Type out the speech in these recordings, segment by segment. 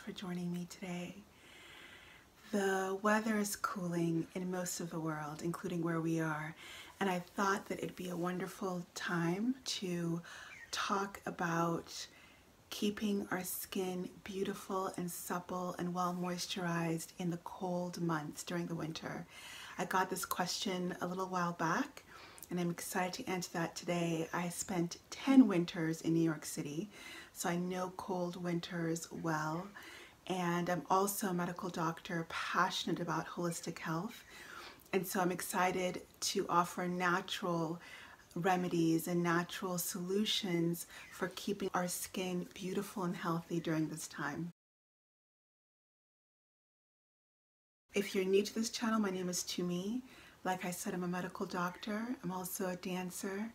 for joining me today. The weather is cooling in most of the world, including where we are, and I thought that it'd be a wonderful time to talk about keeping our skin beautiful and supple and well moisturized in the cold months during the winter. I got this question a little while back and I'm excited to answer that today. I spent 10 winters in New York City, so I know cold winters well. And I'm also a medical doctor passionate about holistic health. And so I'm excited to offer natural remedies and natural solutions for keeping our skin beautiful and healthy during this time. If you're new to this channel, my name is Tumi. Like I said, I'm a medical doctor. I'm also a dancer.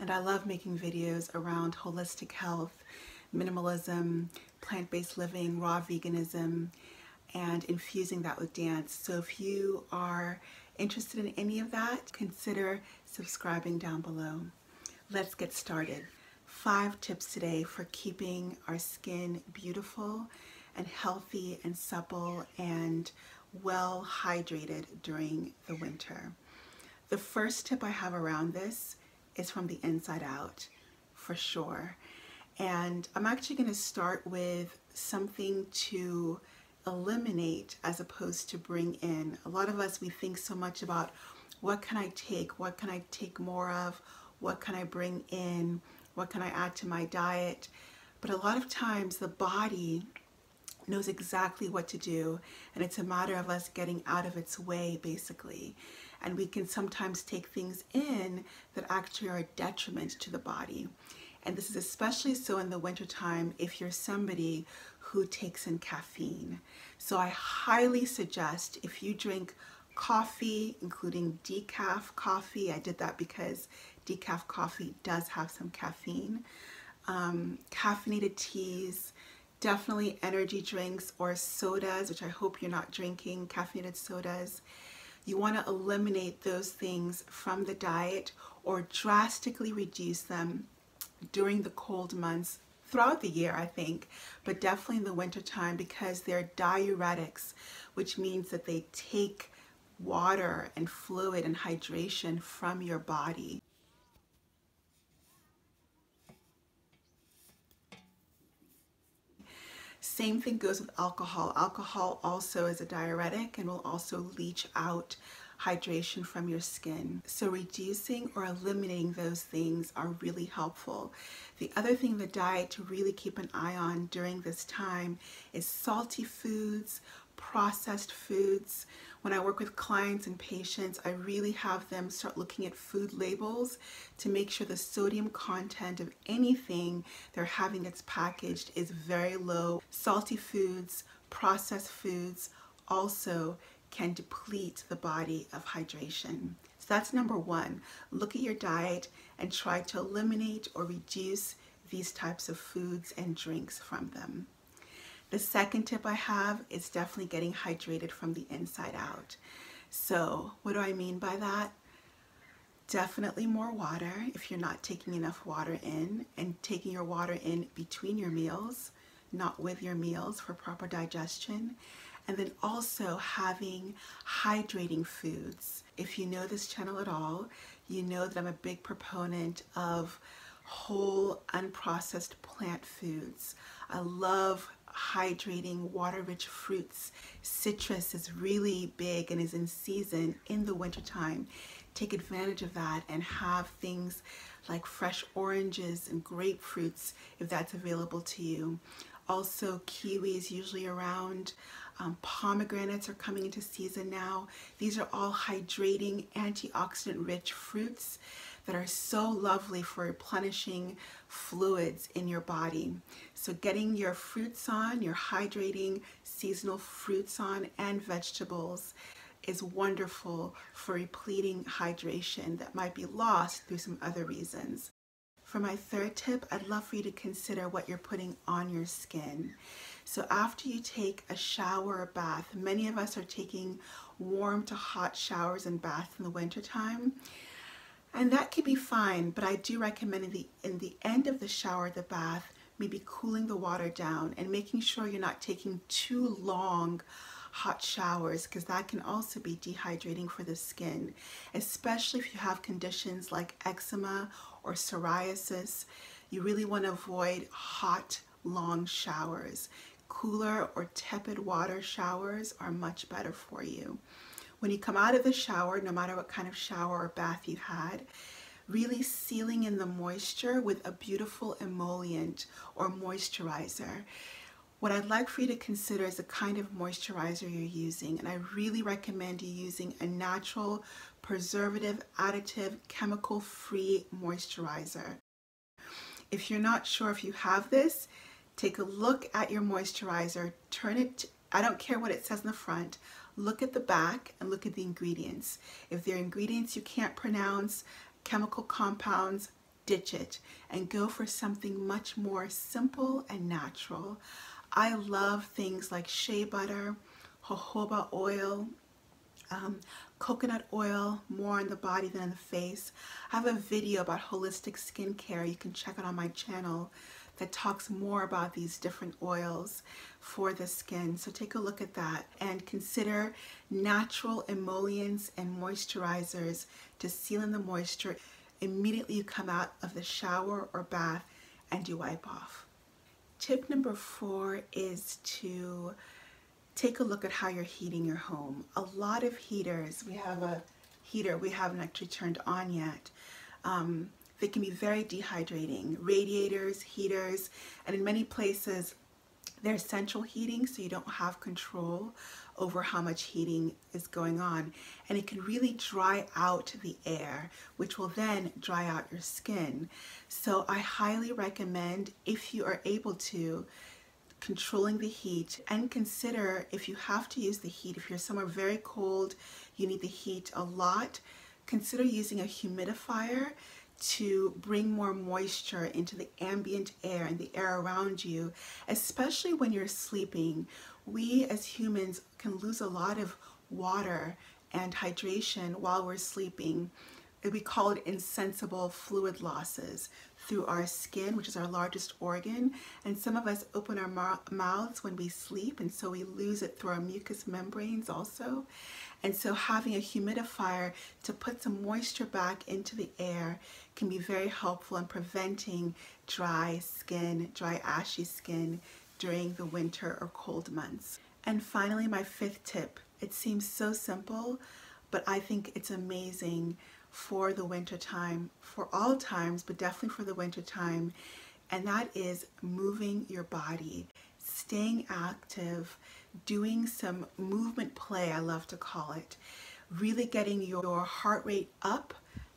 And I love making videos around holistic health, minimalism, plant-based living, raw veganism, and infusing that with dance. So if you are interested in any of that, consider subscribing down below. Let's get started. Five tips today for keeping our skin beautiful and healthy and supple and well hydrated during the winter. The first tip I have around this is from the inside out, for sure. And I'm actually going to start with something to eliminate as opposed to bring in. A lot of us, we think so much about what can I take? What can I take more of? What can I bring in? What can I add to my diet? But a lot of times the body knows exactly what to do and it's a matter of us getting out of its way basically and we can sometimes take things in that actually are a detriment to the body and this is especially so in the wintertime if you're somebody who takes in caffeine so I highly suggest if you drink coffee including decaf coffee I did that because decaf coffee does have some caffeine um, caffeinated teas definitely energy drinks or sodas, which I hope you're not drinking, caffeinated sodas. You want to eliminate those things from the diet or drastically reduce them during the cold months throughout the year, I think, but definitely in the winter time because they're diuretics, which means that they take water and fluid and hydration from your body. Same thing goes with alcohol. Alcohol also is a diuretic and will also leach out hydration from your skin. So reducing or eliminating those things are really helpful. The other thing the diet to really keep an eye on during this time is salty foods, processed foods. When I work with clients and patients, I really have them start looking at food labels to make sure the sodium content of anything they're having that's packaged is very low. Salty foods, processed foods also can deplete the body of hydration. So that's number one. Look at your diet and try to eliminate or reduce these types of foods and drinks from them. The second tip I have is definitely getting hydrated from the inside out. So what do I mean by that? Definitely more water if you're not taking enough water in and taking your water in between your meals, not with your meals for proper digestion. And then also having hydrating foods. If you know this channel at all, you know that I'm a big proponent of whole unprocessed plant foods. I love hydrating water-rich fruits. Citrus is really big and is in season in the wintertime. Take advantage of that and have things like fresh oranges and grapefruits if that's available to you. Also kiwis usually around. Um, pomegranates are coming into season now. These are all hydrating, antioxidant rich fruits that are so lovely for replenishing fluids in your body. So getting your fruits on, your hydrating seasonal fruits on and vegetables is wonderful for repleting hydration that might be lost through some other reasons. For my third tip, I'd love for you to consider what you're putting on your skin. So after you take a shower or bath, many of us are taking warm to hot showers and baths in the wintertime. And that can be fine, but I do recommend in the, in the end of the shower, the bath, maybe cooling the water down and making sure you're not taking too long hot showers because that can also be dehydrating for the skin, especially if you have conditions like eczema or psoriasis. You really want to avoid hot, long showers. Cooler or tepid water showers are much better for you. When you come out of the shower, no matter what kind of shower or bath you had, really sealing in the moisture with a beautiful emollient or moisturizer. What I'd like for you to consider is the kind of moisturizer you're using, and I really recommend you using a natural, preservative, additive, chemical-free moisturizer. If you're not sure if you have this, take a look at your moisturizer, turn it, I don't care what it says in the front, look at the back and look at the ingredients. If there are ingredients you can't pronounce, chemical compounds, ditch it and go for something much more simple and natural. I love things like shea butter, jojoba oil, um, coconut oil, more on the body than on the face. I have a video about holistic skincare you can check out on my channel that talks more about these different oils for the skin. So take a look at that and consider natural emollients and moisturizers to seal in the moisture immediately you come out of the shower or bath and you wipe off. Tip number four is to take a look at how you're heating your home. A lot of heaters, we have a heater we haven't actually turned on yet. Um, they can be very dehydrating. Radiators, heaters, and in many places they're central heating so you don't have control over how much heating is going on. And it can really dry out the air which will then dry out your skin. So I highly recommend if you are able to controlling the heat and consider if you have to use the heat. If you're somewhere very cold you need the heat a lot consider using a humidifier to bring more moisture into the ambient air and the air around you, especially when you're sleeping. We as humans can lose a lot of water and hydration while we're sleeping. We call it insensible fluid losses through our skin, which is our largest organ. And some of us open our mouths when we sleep, and so we lose it through our mucous membranes also. And so having a humidifier to put some moisture back into the air can be very helpful in preventing dry skin, dry ashy skin during the winter or cold months. And finally, my fifth tip. It seems so simple, but I think it's amazing for the winter time, for all times, but definitely for the winter time. And that is moving your body, staying active, doing some movement play, I love to call it, really getting your heart rate up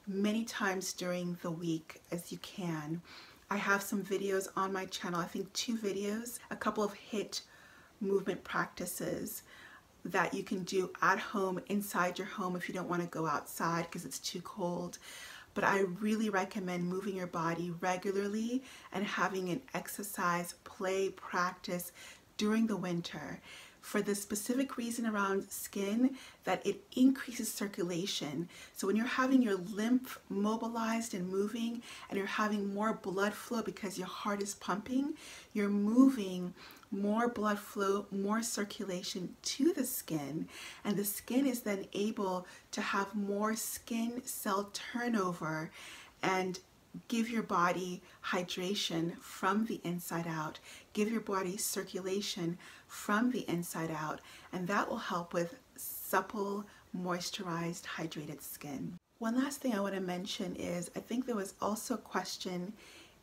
many times during the week as you can. I have some videos on my channel, I think two videos, a couple of HIIT movement practices that you can do at home, inside your home if you don't want to go outside because it's too cold. But I really recommend moving your body regularly and having an exercise play practice during the winter for the specific reason around skin that it increases circulation. So when you're having your lymph mobilized and moving and you're having more blood flow because your heart is pumping, you're moving more blood flow, more circulation to the skin, and the skin is then able to have more skin cell turnover and give your body hydration from the inside out, give your body circulation from the inside out, and that will help with supple, moisturized, hydrated skin. One last thing I want to mention is I think there was also a question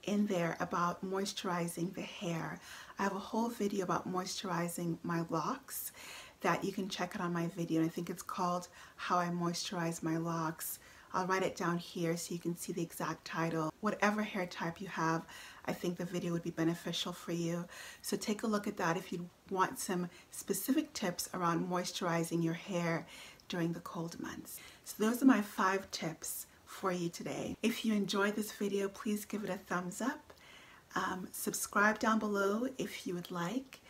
in there about moisturizing the hair. I have a whole video about moisturizing my locks that you can check out on my video. And I think it's called How I Moisturize My Locks. I'll write it down here so you can see the exact title. Whatever hair type you have, I think the video would be beneficial for you. So take a look at that if you want some specific tips around moisturizing your hair during the cold months. So those are my five tips for you today. If you enjoyed this video, please give it a thumbs up. Um, subscribe down below if you would like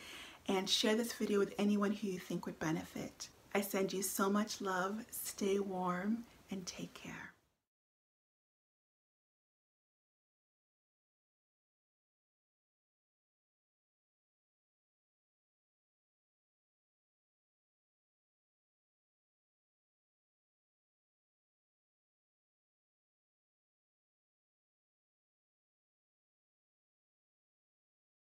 and share this video with anyone who you think would benefit. I send you so much love, stay warm, and take care.